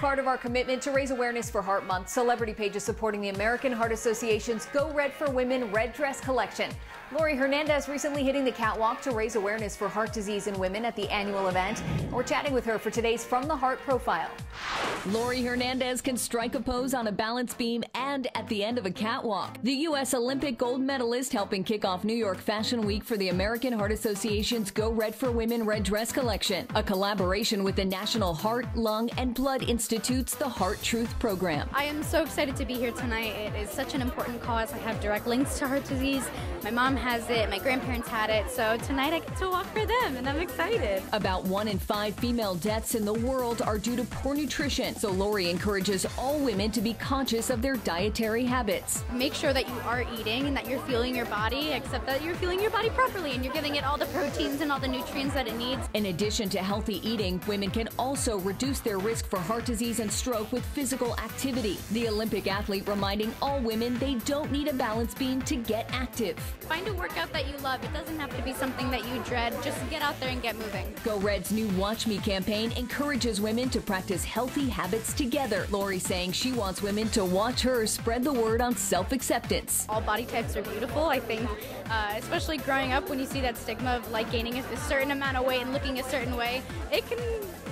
part of our commitment to raise awareness for Heart Month, Celebrity Page is supporting the American Heart Association's Go Red for Women Red Dress collection. Laurie Hernandez recently hitting the catwalk to raise awareness for heart disease in women at the annual event. We're chatting with her for today's From the Heart profile. Laurie Hernandez can strike a pose on a balance beam and at the end of a catwalk. The U.S. Olympic gold medalist helping kick off New York Fashion Week for the American Heart Association's Go Red for Women Red Dress collection, a collaboration with the National Heart, Lung, and Blood Institute's The Heart Truth program. I am so excited to be here tonight. It is such an important cause. I have direct links to heart disease. My mom has it, my grandparents had it, so tonight I get to walk for them, and I'm excited. About one in five female deaths in the world are due to poor nutrition, so Laurie encourages all women to be conscious of their dietary habits. Make sure that you are eating and that you're fueling your body, except that you're fueling your body properly and you're giving it all the proteins and all the nutrients that it needs. In addition to healthy eating, women can also reduce their risk for heart disease and stroke with physical activity. The Olympic athlete reminding all women they don't need a balance beam to get active. Find a workout that you love. It doesn't have to be something that you dread. Just get out there and get moving. Go Red's new Watch Me campaign encourages women to practice healthy habits together. Laurie saying she wants women to watch her spread the word on self acceptance. All body types are beautiful. I think, uh, especially growing up, when you see that stigma of like gaining a, a certain amount of weight and looking a certain way, it can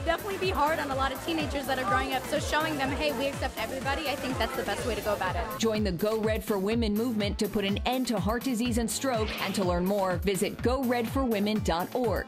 definitely be hard on a lot of teenagers that are growing up. So showing them, hey, we accept everybody, I think that's the best way to go about it. Join the Go Red for Women movement to put an end to heart disease and stroke. And to learn more, visit goredforwomen.org.